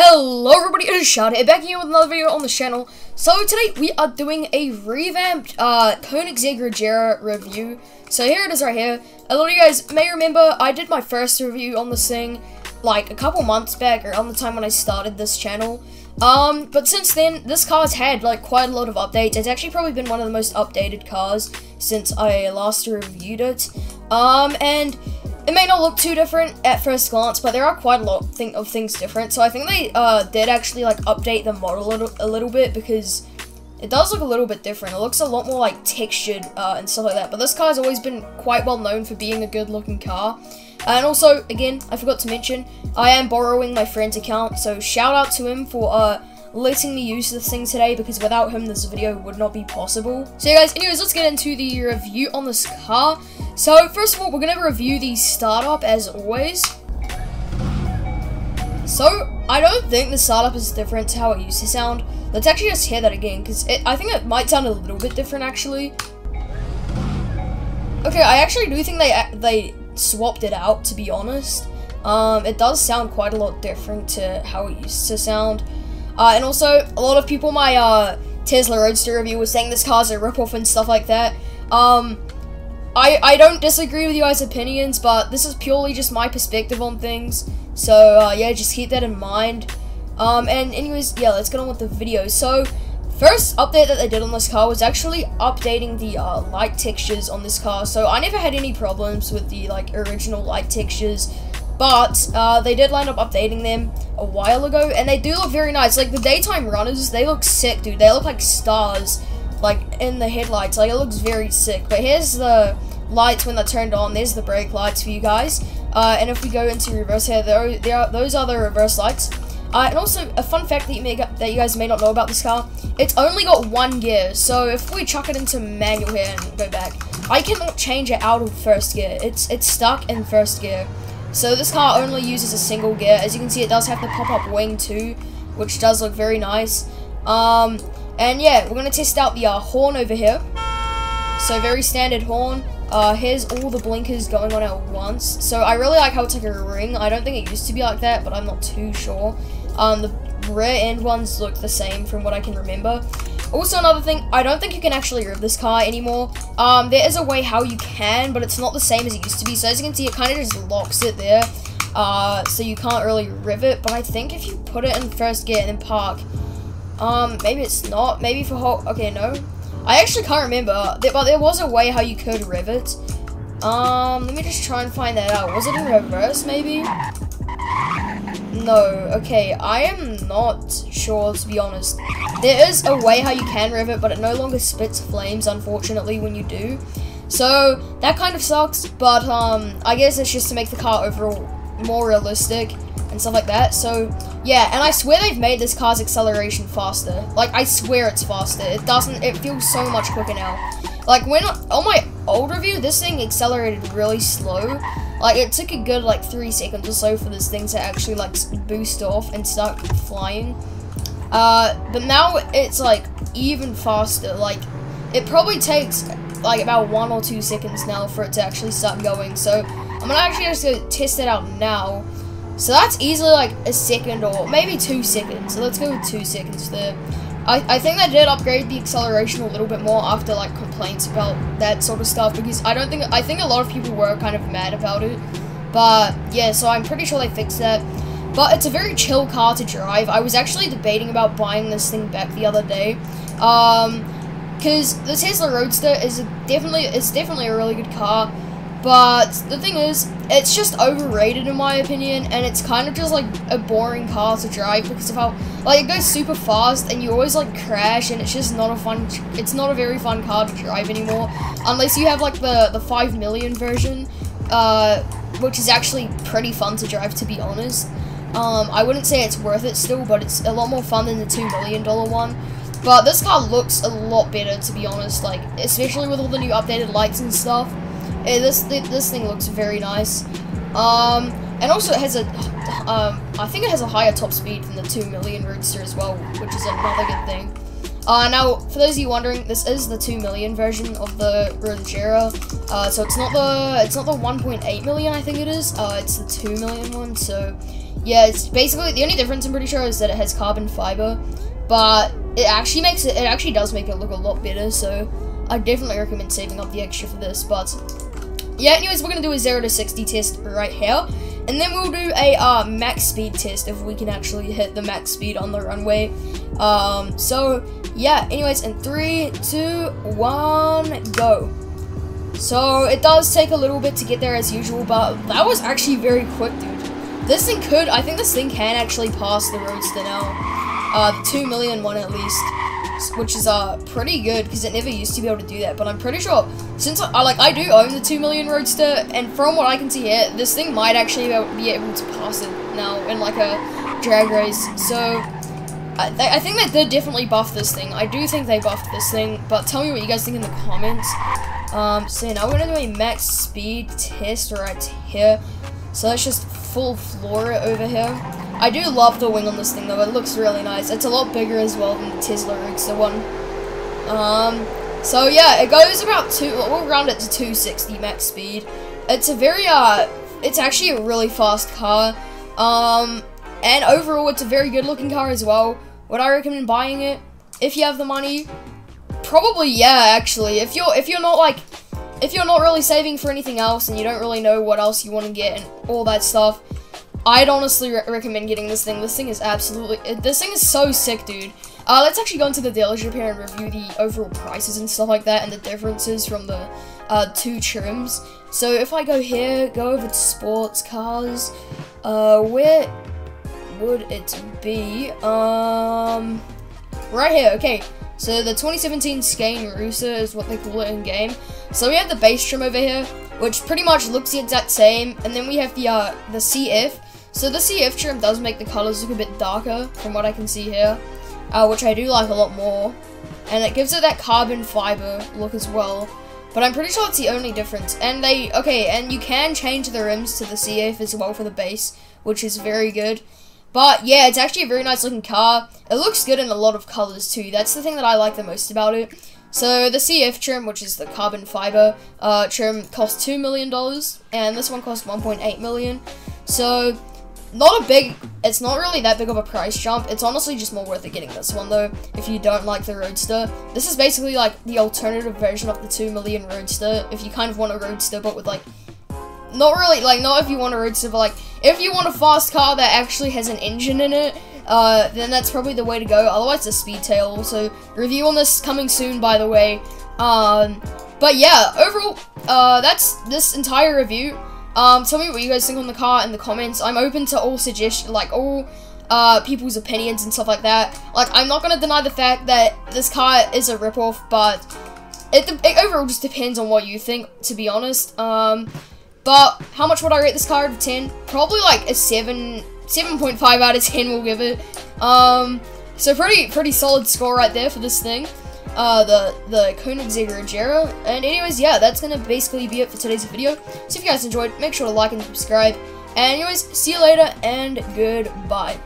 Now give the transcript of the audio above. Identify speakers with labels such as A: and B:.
A: Hello everybody, it is Shard here, back here with another video on the channel. So today we are doing a revamped uh, Koenigsegg Regera review. So here it is right here. A lot of you guys may remember I did my first review on this thing like a couple months back around the time when I started this channel. Um, but since then, this car's had like quite a lot of updates. It's actually probably been one of the most updated cars since I last reviewed it. Um, and it may not look too different at first glance, but there are quite a lot of things different. So I think they uh, did actually like update the model a little, a little bit because it does look a little bit different. It looks a lot more like textured uh, and stuff like that. But this car has always been quite well known for being a good looking car. And also, again, I forgot to mention, I am borrowing my friend's account. So shout out to him for uh, letting me use this thing today because without him this video would not be possible. So yeah guys, anyways, let's get into the review on this car. So, first of all, we're going to review the startup as always. So, I don't think the startup is different to how it used to sound. Let's actually just hear that again, because I think it might sound a little bit different, actually. Okay, I actually do think they they swapped it out, to be honest. Um, it does sound quite a lot different to how it used to sound. Uh, and also, a lot of people my uh, Tesla Roadster review was saying this car's a ripoff and stuff like that. Um, I, I don't disagree with you guys' opinions, but this is purely just my perspective on things. So, uh, yeah, just keep that in mind. Um, and anyways, yeah, let's get on with the video. So, first update that they did on this car was actually updating the uh, light textures on this car. So, I never had any problems with the, like, original light textures. But, uh, they did land up updating them a while ago, and they do look very nice. Like, the daytime runners, they look sick, dude. They look like stars like in the headlights. Like it looks very sick. But here's the lights when they're turned on. There's the brake lights for you guys. Uh, and if we go into reverse here, there, there are, those are the reverse lights. Uh, and also, a fun fact that you, may, that you guys may not know about this car, it's only got one gear, so if we chuck it into manual here and go back, I cannot change it out of first gear. It's, it's stuck in first gear. So this car only uses a single gear. As you can see, it does have the pop-up wing too, which does look very nice. Um, and yeah, we're going to test out the uh, horn over here. So very standard horn. Uh, here's all the blinkers going on at once. So I really like how it's like a ring. I don't think it used to be like that, but I'm not too sure. Um, the rear end ones look the same from what I can remember. Also, another thing, I don't think you can actually rev this car anymore. Um, there is a way how you can, but it's not the same as it used to be. So as you can see, it kind of just locks it there. Uh, so you can't really rev it. But I think if you put it in first gear and then park, um, maybe it's not. Maybe for whole. Okay, no. I actually can't remember. But there was a way how you could rev it. Um, let me just try and find that out. Was it in reverse, maybe? No. Okay, I am not sure, to be honest. There is a way how you can rev it, but it no longer spits flames, unfortunately, when you do. So, that kind of sucks, but, um, I guess it's just to make the car overall more realistic and stuff like that. So, yeah, and I swear they've made this car's acceleration faster. Like, I swear it's faster. It doesn't, it feels so much quicker now. Like, when, on my old review, this thing accelerated really slow. Like, it took a good, like, three seconds or so for this thing to actually, like, boost off and start flying. Uh, but now it's, like, even faster. Like, it probably takes, like, about one or two seconds now for it to actually start going. So, I'm gonna actually just go test it out now. So that's easily like a second or maybe two seconds. So let's go with two seconds there. I, I think they did upgrade the acceleration a little bit more after like complaints about that sort of stuff because I don't think I think a lot of people were kind of mad about it. But yeah, so I'm pretty sure they fixed that. But it's a very chill car to drive. I was actually debating about buying this thing back the other day. Um, because the Tesla Roadster is definitely it's definitely a really good car. But the thing is, it's just overrated in my opinion, and it's kind of just like a boring car to drive because of how like it goes super fast and you always like crash, and it's just not a fun. It's not a very fun car to drive anymore, unless you have like the the five million version, uh, which is actually pretty fun to drive to be honest. Um, I wouldn't say it's worth it still, but it's a lot more fun than the two million dollar one. But this car looks a lot better to be honest, like especially with all the new updated lights and stuff. Hey, this this thing looks very nice. Um, and also it has a, um, I think it has a higher top speed than the 2 million Roadster as well, which is another good thing. Uh, now, for those of you wondering, this is the 2 million version of the Regera. Uh, so it's not the, it's not the 1.8 million, I think it is. Uh, it's the 2 million one. So, yeah, it's basically the only difference I'm pretty sure is that it has carbon fiber, but it actually makes it, it actually does make it look a lot better. So I definitely recommend saving up the extra for this. But yeah, anyways, we're gonna do a zero to sixty test right here, and then we'll do a uh, max speed test if we can actually hit the max speed on the runway. Um, so yeah, anyways, in three, two, one, go. So it does take a little bit to get there as usual, but that was actually very quick, dude. This thing could, I think this thing can actually pass the Roadster now. Uh, the 2 million one at least, which is uh pretty good because it never used to be able to do that. But I'm pretty sure since I like I do own the 2 million Roadster, and from what I can see here, this thing might actually be able to pass it now in like a drag race. So I, I think they definitely buffed this thing. I do think they buffed this thing, but tell me what you guys think in the comments. Um, so now we're gonna do a max speed test right here. So let's just full floor it over here. I do love the wing on this thing though, it looks really nice. It's a lot bigger as well than the Tesla Roadster one. Um, so yeah, it goes about two, we'll round it to 260 max speed. It's a very, uh, it's actually a really fast car. Um, and overall, it's a very good looking car as well. Would I recommend buying it? If you have the money, Probably, yeah, actually. If you're if you're not like if you're not really saving for anything else and you don't really know what else you want to get and all that stuff, I'd honestly re recommend getting this thing. This thing is absolutely it, this thing is so sick, dude. Uh, let's actually go into the dealership here and review the overall prices and stuff like that and the differences from the uh, two trims. So if I go here, go over to sports cars, uh, where would it be? Um, right here. Okay, so the 2017 Skane Rooster is what they call it in game. So we have the base trim over here, which pretty much looks the exact same, and then we have the uh, the CF. So the CF trim does make the colors look a bit darker from what I can see here, uh, which I do like a lot more, and it gives it that carbon fiber look as well. But I'm pretty sure it's the only difference. And they, okay, and you can change the rims to the CF as well for the base, which is very good. But yeah, it's actually a very nice looking car. It looks good in a lot of colors too. That's the thing that I like the most about it. So the CF trim, which is the carbon fiber uh, trim, costs $2 million, and this one costs 1.8 million. So not a big, it's not really that big of a price jump. It's honestly just more worth it getting this one though, if you don't like the Roadster. This is basically like the alternative version of the 2 million Roadster, if you kind of want a Roadster but with like not really, like, not if you want a roadster, but, like, if you want a fast car that actually has an engine in it, uh, then that's probably the way to go. Otherwise, a Speedtail. So, review on this coming soon, by the way. Um, but yeah, overall, uh, that's this entire review. Um, tell me what you guys think on the car in the comments. I'm open to all suggestions, like, all, uh, people's opinions and stuff like that. Like, I'm not gonna deny the fact that this car is a ripoff, but it, it overall just depends on what you think, to be honest. Um, but how much would I rate this car out of 10? Probably like a 7, 7.5 out of 10 we'll give it. Um, so pretty, pretty solid score right there for this thing. Uh, the, the Koenigsegg Regera. And anyways, yeah, that's gonna basically be it for today's video. So if you guys enjoyed, make sure to like and subscribe. And anyways, see you later and goodbye.